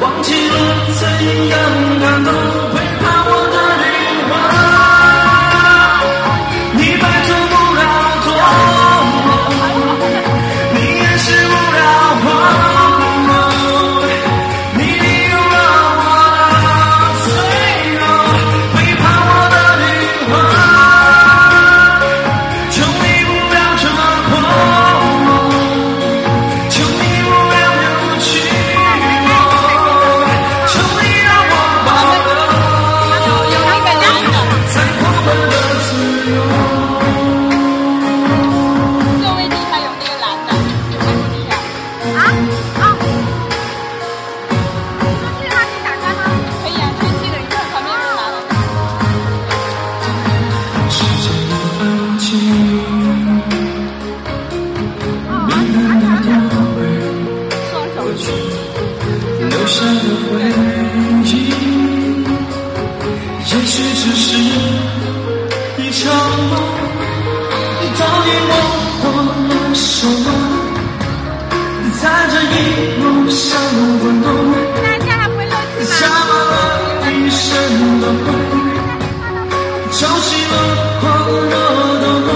忘记了怎样感动。也许只是一场梦，到底我过了什么？在这一路上的温柔，加满了一身的灰，敲起了狂热的梦，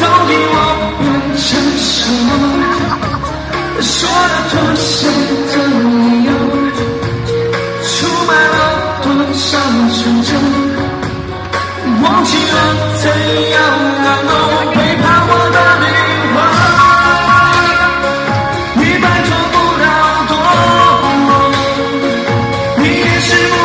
到底我变成什么？说了妥协的梦。Thank you.